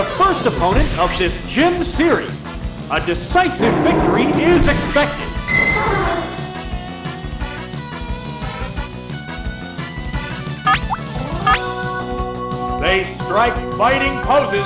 the first opponent of this gym series. A decisive victory is expected. They strike fighting poses.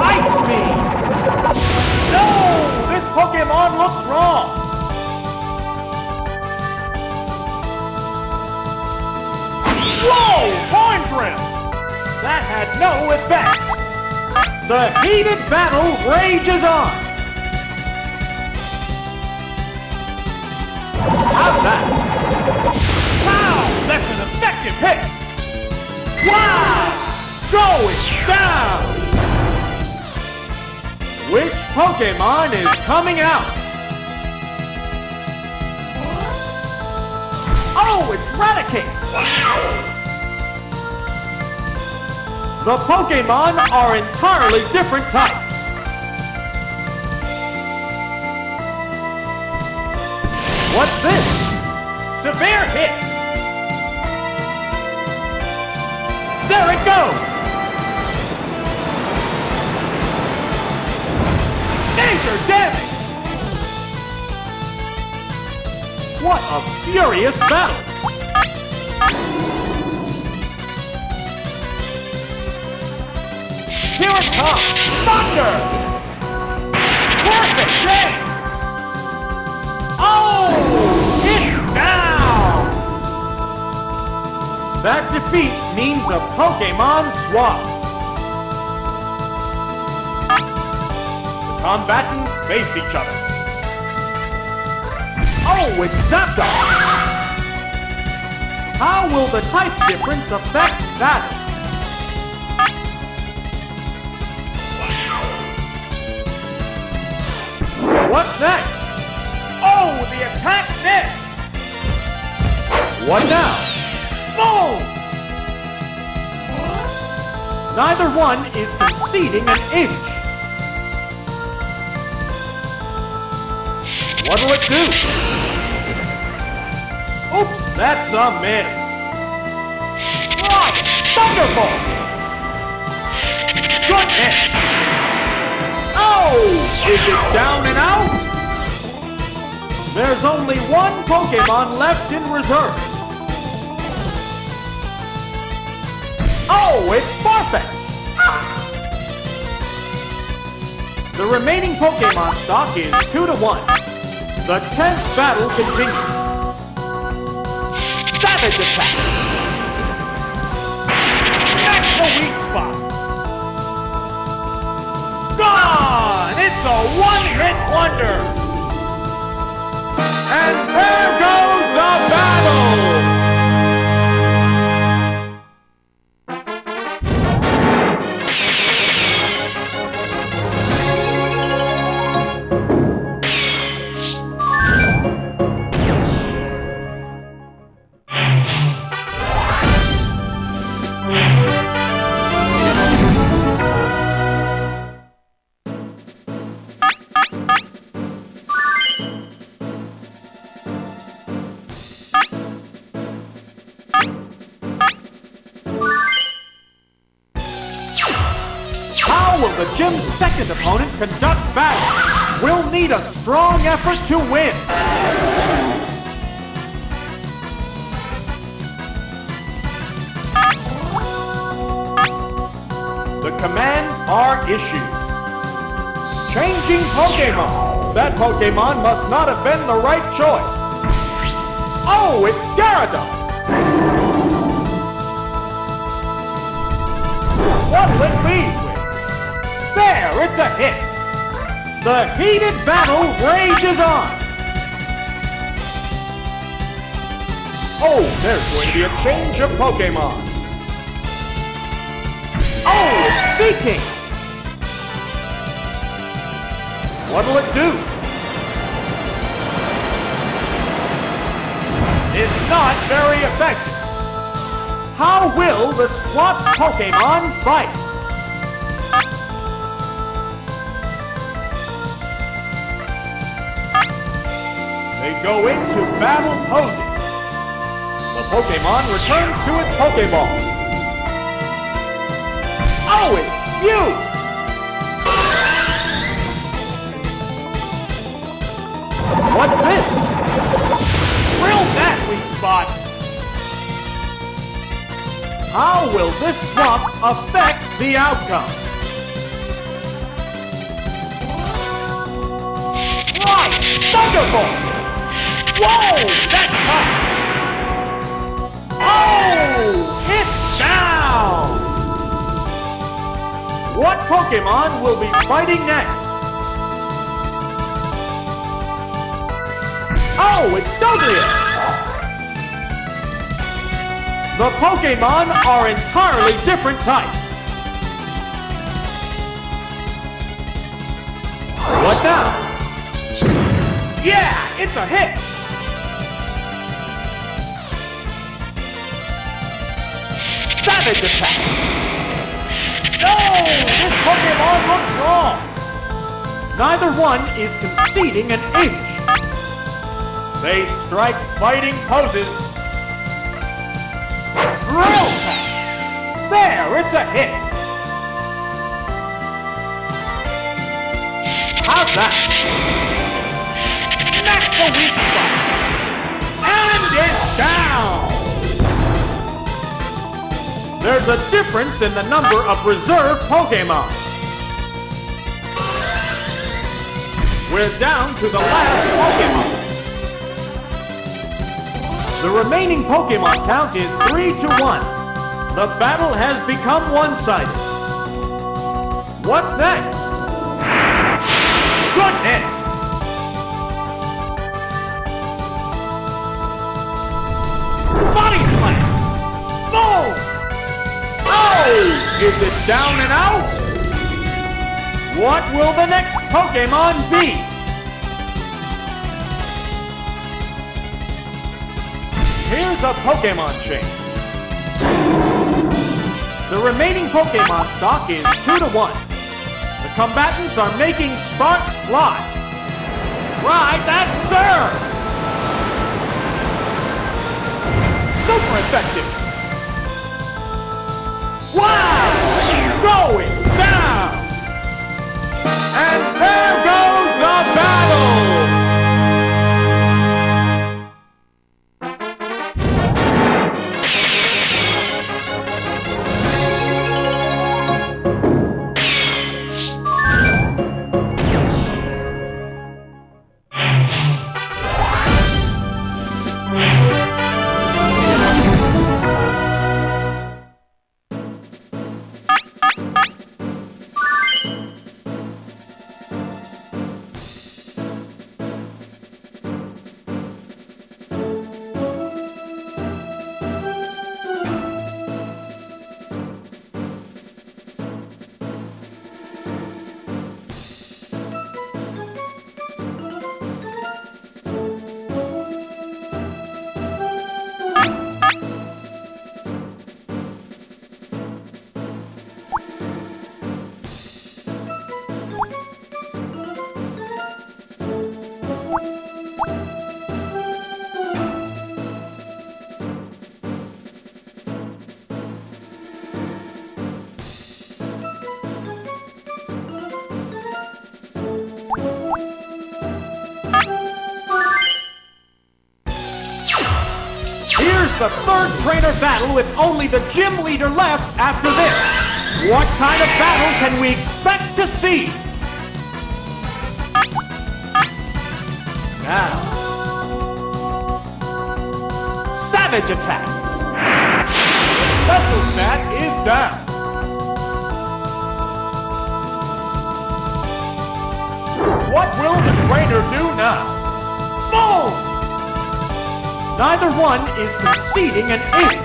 Ice Beam! No! This Pokemon looks wrong! Whoa! Horn Drill! That had no effect! The heated battle rages on! How's that? Wow! That's an effective hit! Wow! Going down! Which Pokemon is coming out? Oh, it's Raticate! The Pokemon are entirely different types. What's this? Severe hit! There it goes! Major damage! What a furious battle! Here it comes! Thunder! Perfect game! Oh! It's down! That defeat means a Pokemon swap. The combatants face each other. Oh, it's Zapdos! How will the type difference affect battle? What's next? Oh, the attack missed! What now? Boom! Neither one is conceding an inch. What'll it do? Oops, that's a miss. Right, Thunderbolt! Good hit! Is it down and out? There's only one Pokemon left in reserve. Oh, it's Farfetch! The remaining Pokemon stock is 2 to 1. The 10th battle continues. Savage Attack! Wonder! Gym's second opponent conduct battle? We'll need a strong effort to win. The commands are issued. Changing Pokemon. That Pokemon must not have been the right choice. Oh, it's Gyarados. What'll it with? There, it's a hit. The heated battle rages on. Oh, there's going to be a change of Pokemon. Oh, speaking. What'll it do? It's not very effective. How will the swap Pokemon fight? Go into battle poses. The Pokemon returns to its Pokeball. Oh, it's you! What's this? Drill that weak spot! How will this swap affect the outcome? Right! Thunderbolt! Whoa! That's! Oh! It's down! What Pokemon will be fighting next? Oh, it's Duglia! The Pokemon are entirely different types. What's now? Yeah, it's a hit! Savage attack! No! This Pokemon looks wrong! Neither one is conceding an inch. They strike fighting poses. Drill tap! There, it's a hit! How's that? Smack the weak spot! And it's down! There's a difference in the number of reserve Pokemon. We're down to the last Pokemon. The remaining Pokemon count is 3 to 1. The battle has become one-sided. What's next? Goodness! Is it down and out? What will the next Pokemon be? Here's a Pokemon chain. The remaining Pokemon stock is 2 to 1. The combatants are making sparks fly. Right, that's sir! Super effective! Wow! Going down! And there the third trainer battle with only the gym leader left after this. What kind of battle can we expect to see? Now. Savage attack. Special Stat is down. What will the trainer do now? Neither one is conceding an inch.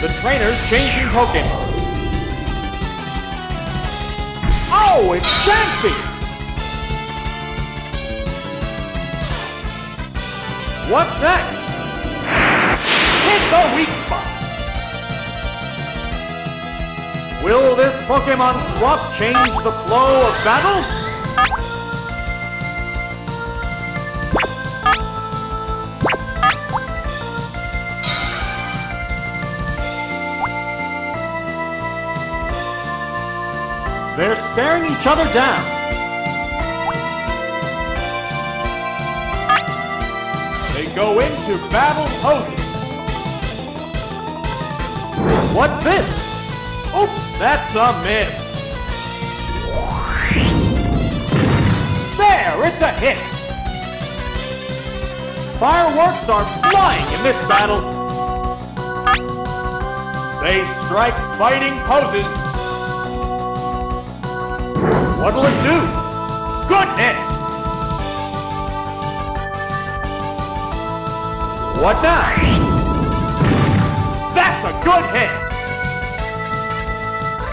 The trainer's changing Pokemon. Oh, it's Chansey! What's next? Hit the weak spot. Will this Pokemon swap change the flow of battle? Each other down. They go into battle poses. What's this? Oops, that's a miss. There, it's a hit. Fireworks are flying in this battle. They strike fighting poses. What'll it do? Goodness! What now? That's a good hit!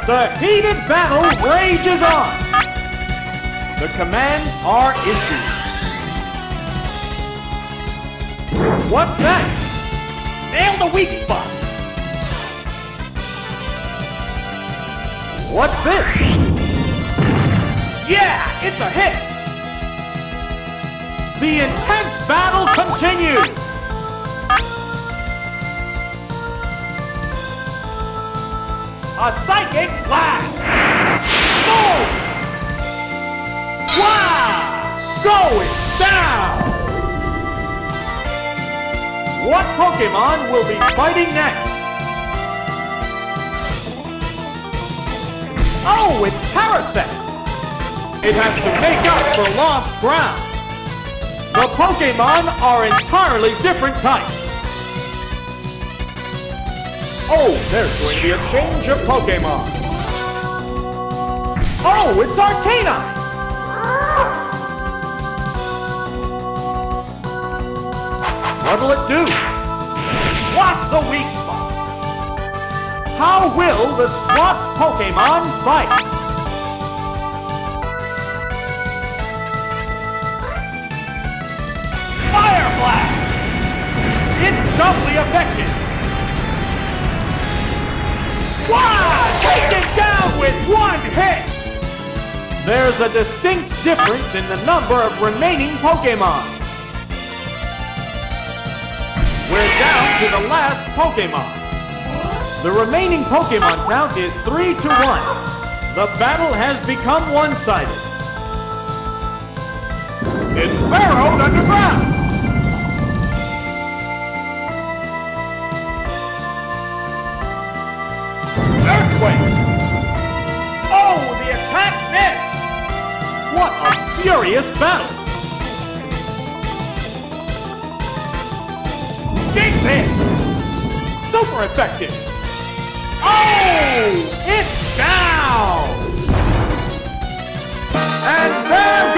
The heated battle rages on! The commands are issued. What's that? Nail the weak spot! What's this? Yeah, it's a hit! The intense battle continues! A psychic blast! Boom! Wow! Going down! What Pokemon will be fighting next? Oh, it's Parasect! It has to make up for lost ground. The Pokemon are entirely different types. Oh, there's going to be a change of Pokemon. Oh, it's Arcanine! What'll it do? What's the weak spot? How will the SWAT Pokemon fight? Doubly effective! Wow! Taken down with one hit! There's a distinct difference in the number of remaining Pokemon. We're down to the last Pokemon. The remaining Pokemon count is 3 to 1. The battle has become one-sided. It's burrowed underground. Earthquake! Oh, the attack missed! What a furious battle! Big miss! Super effective! Oh! It's down! And there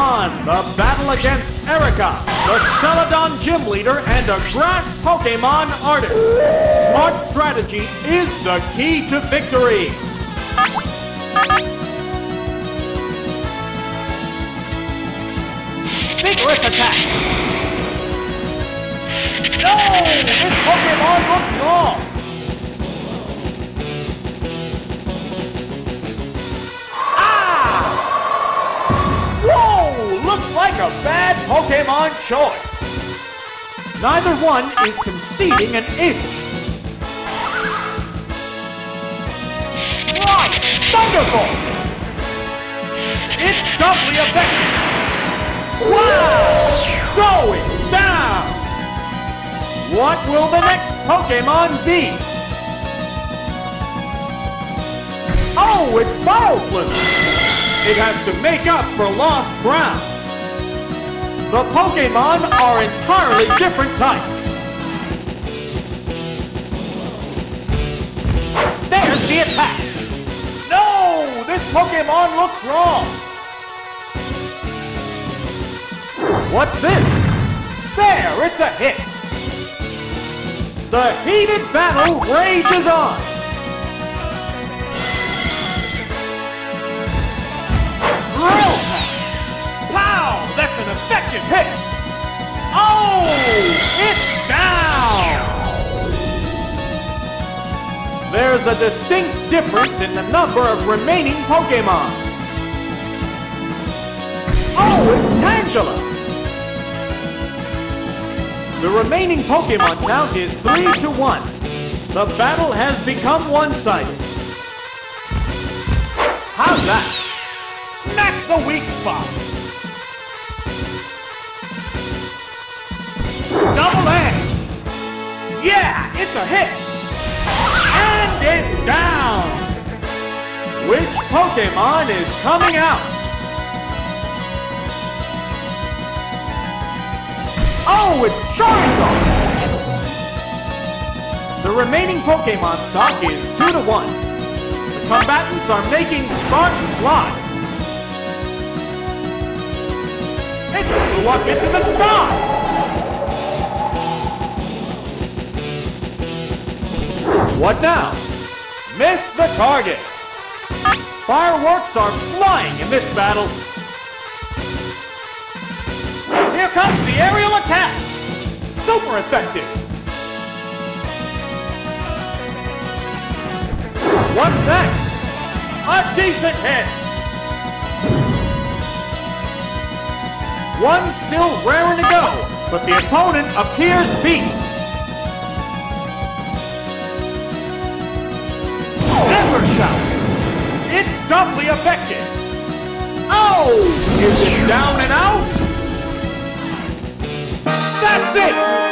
on! The battle against Erika, the Celadon gym leader and a grass Pokemon artist. Smart strategy is the key to victory. Vigorous attack! No! This Pokemon looks wrong! Bad Pokemon choice. Neither one is conceding an inch. Right! Thunderbolt! It's doubly effective! Wow! Going down! What will the next Pokemon be? Oh, it's Vileplume! it has to make up for lost ground. The Pokemon are entirely different types. There's the attack. No, this Pokemon looks wrong. What's this? There, it's a hit. The heated battle rages on. Drill! That's an effective hit! Oh! It's down! There's a distinct difference in the number of remaining Pokemon. Oh, it's Tangela! The remaining Pokemon count is 3 to 1. The battle has become one-sided. How's that? Smack the weak spot. Yeah, it's a hit. And it's down. Which Pokemon is coming out? Oh, it's Charizard! The remaining Pokemon stock is 2 to 1. The combatants are making Spartan fly. It flew up into the sky! What now? Missed the target! Fireworks are flying in this battle! Here comes the aerial attack! Super effective! What's next? A decent hit! One still raring to go, but the opponent appears beat. Never shout. It's doubly effective. Oh! Is it down and out? That's it!